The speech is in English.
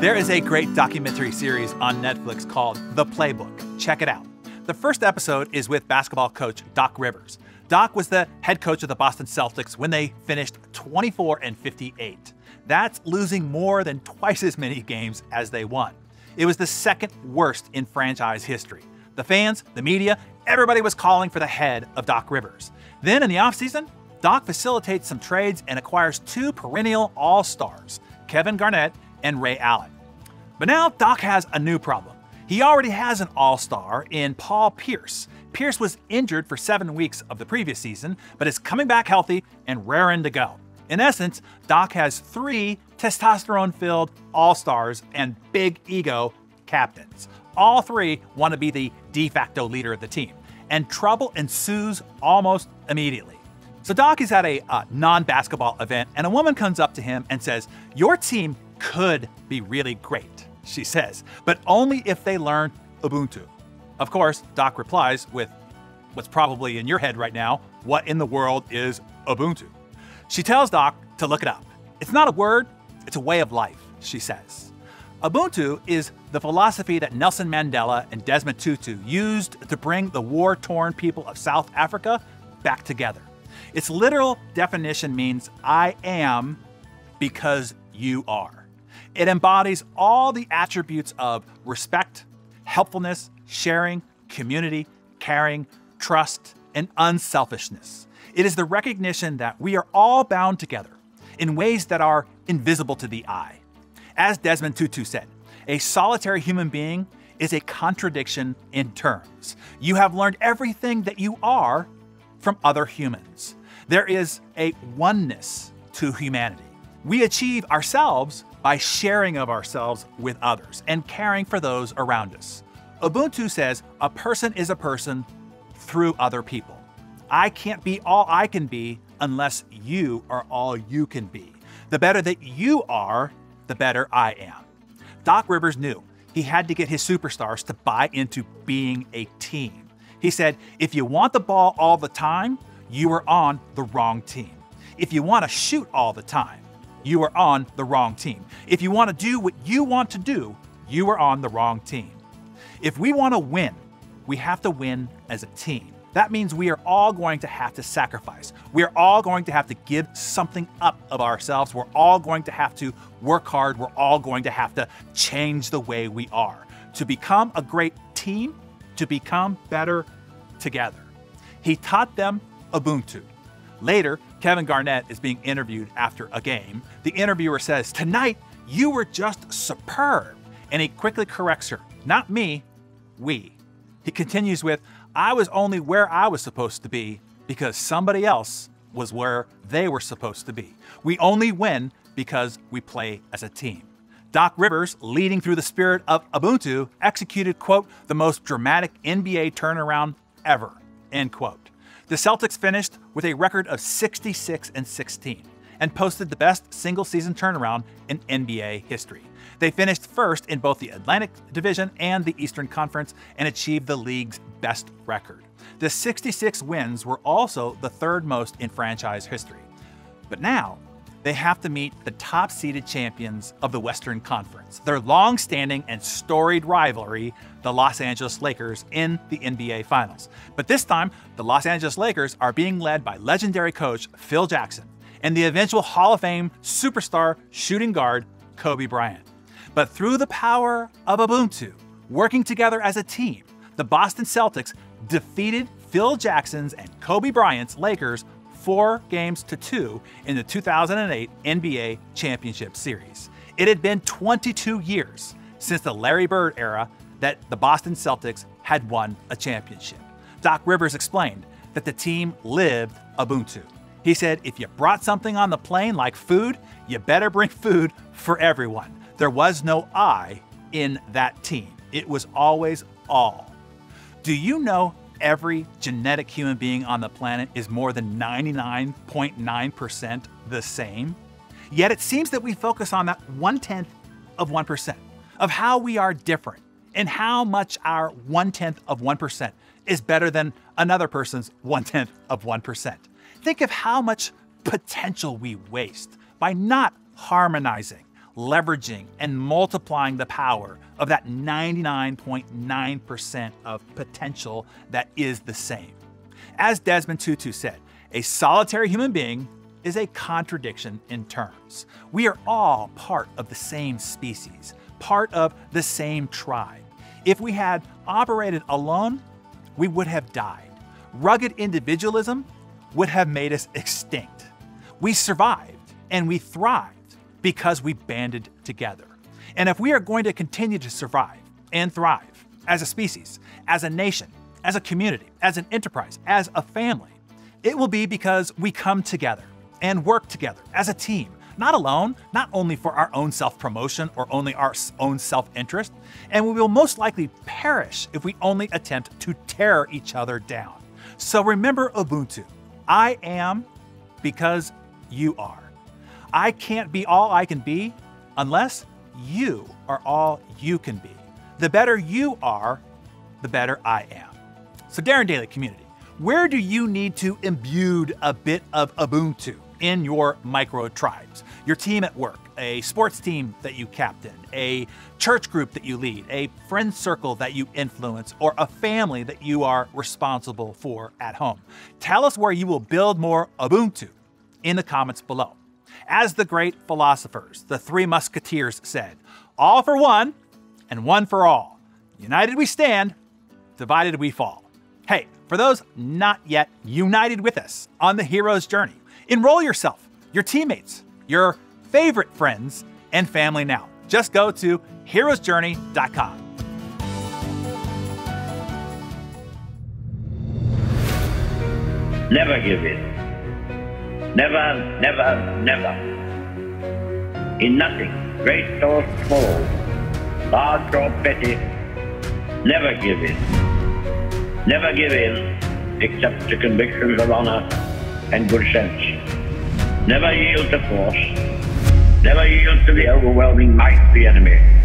There is a great documentary series on Netflix called The Playbook. Check it out. The first episode is with basketball coach Doc Rivers. Doc was the head coach of the Boston Celtics when they finished 24 and 58. That's losing more than twice as many games as they won. It was the second worst in franchise history. The fans, the media, everybody was calling for the head of Doc Rivers. Then in the offseason, Doc facilitates some trades and acquires two perennial all stars, Kevin Garnett and Ray Allen. But now Doc has a new problem. He already has an all star in Paul Pierce. Pierce was injured for seven weeks of the previous season, but is coming back healthy and raring to go. In essence, Doc has three testosterone filled all stars and big ego captains. All three want to be the de facto leader of the team, and trouble ensues almost immediately. So Doc is at a uh, non basketball event, and a woman comes up to him and says, Your team could be really great, she says, but only if they learn Ubuntu. Of course, Doc replies with what's probably in your head right now what in the world is Ubuntu? She tells Doc to look it up. It's not a word, it's a way of life, she says. Ubuntu is the philosophy that Nelson Mandela and Desmond Tutu used to bring the war torn people of South Africa back together. Its literal definition means I am because you are. It embodies all the attributes of respect, helpfulness, sharing, community, caring, trust, and unselfishness. It is the recognition that we are all bound together in ways that are invisible to the eye. As Desmond Tutu said, a solitary human being is a contradiction in terms. You have learned everything that you are from other humans. There is a oneness to humanity. We achieve ourselves by sharing of ourselves with others and caring for those around us. Ubuntu says a person is a person through other people. I can't be all I can be unless you are all you can be. The better that you are, the better I am. Doc Rivers knew he had to get his superstars to buy into being a team. He said, if you want the ball all the time, you are on the wrong team. If you want to shoot all the time, you are on the wrong team. If you want to do what you want to do, you are on the wrong team. If we want to win, we have to win as a team. That means we are all going to have to sacrifice. We are all going to have to give something up of ourselves. We're all going to have to work hard. We're all going to have to change the way we are to become a great team, to become better together. He taught them Ubuntu. Later, Kevin Garnett is being interviewed after a game. The interviewer says, Tonight, you were just superb. And he quickly corrects her, Not me, we. He continues with, I was only where I was supposed to be because somebody else was where they were supposed to be. We only win because we play as a team. Doc Rivers, leading through the spirit of Ubuntu, executed, quote, the most dramatic NBA turnaround ever, end quote. The Celtics finished with a record of 66 and 16 and posted the best single season turnaround in NBA history. They finished first in both the Atlantic Division and the Eastern Conference and achieved the league's best record. The 66 wins were also the third most in franchise history. But now, they have to meet the top seeded champions of the Western Conference, their long standing and storied rivalry, the Los Angeles Lakers, in the NBA Finals. But this time, the Los Angeles Lakers are being led by legendary coach Phil Jackson and the eventual Hall of Fame superstar shooting guard Kobe Bryant. But through the power of Ubuntu, working together as a team, the Boston Celtics defeated Phil Jackson's and Kobe Bryant's Lakers four games to two in the 2008 NBA Championship Series. It had been 22 years since the Larry Bird era that the Boston Celtics had won a championship. Doc Rivers explained that the team lived Ubuntu. He said, if you brought something on the plane like food, you better bring food for everyone. There was no I in that team, it was always all. Do you know every genetic human being on the planet is more than 99.9% the same? Yet it seems that we focus on that one tenth of 1%, of how we are different, and how much our one tenth of 1% is better than another person's one tenth of 1%. Think of how much potential we waste by not harmonizing, leveraging and multiplying the power of that 99.9% of potential that is the same. As Desmond Tutu said, a solitary human being is a contradiction in terms. We are all part of the same species, part of the same tribe. If we had operated alone, we would have died. Rugged individualism would have made us extinct. We survived and we thrived because we banded together. And if we are going to continue to survive and thrive as a species, as a nation, as a community, as an enterprise, as a family, it will be because we come together and work together as a team, not alone, not only for our own self promotion or only our own self interest, and we will most likely perish if we only attempt to tear each other down. So remember Ubuntu I am because you are. I can't be all I can be unless you are all you can be. The better you are, the better I am. So, Darren Daily community, where do you need to imbue a bit of Ubuntu in your micro tribes? Your team at work, a sports team that you captain, a church group that you lead, a friend circle that you influence, or a family that you are responsible for at home. Tell us where you will build more Ubuntu in the comments below. As the great philosophers, the three musketeers said, all for one and one for all. United we stand, divided we fall. Hey, for those not yet united with us on the hero's journey, enroll yourself, your teammates, your favorite friends, and family now. Just go to heroesjourney.com. Never give in. Never, never, never. In nothing, great or small, large or petty, never give in. Never give in except to convictions of honor and good sense. Never yield to force. Never yield to the overwhelming might of the enemy.